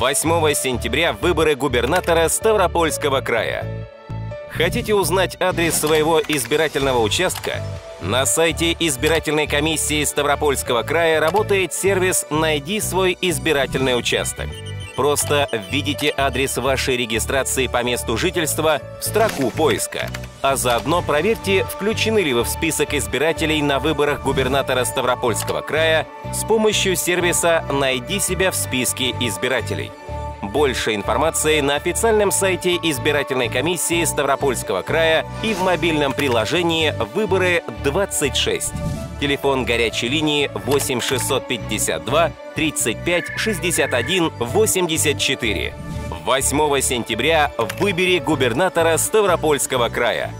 8 сентября выборы губернатора Ставропольского края. Хотите узнать адрес своего избирательного участка? На сайте избирательной комиссии Ставропольского края работает сервис «Найди свой избирательный участок». Просто введите адрес вашей регистрации по месту жительства в строку поиска, а заодно проверьте, включены ли вы в список избирателей на выборах губернатора Ставропольского края с помощью сервиса «Найди себя в списке избирателей». Больше информации на официальном сайте избирательной комиссии Ставропольского края и в мобильном приложении «Выборы 26». Телефон горячей линии 8 652 35 61 84. 8 сентября выбери губернатора Ставропольского края.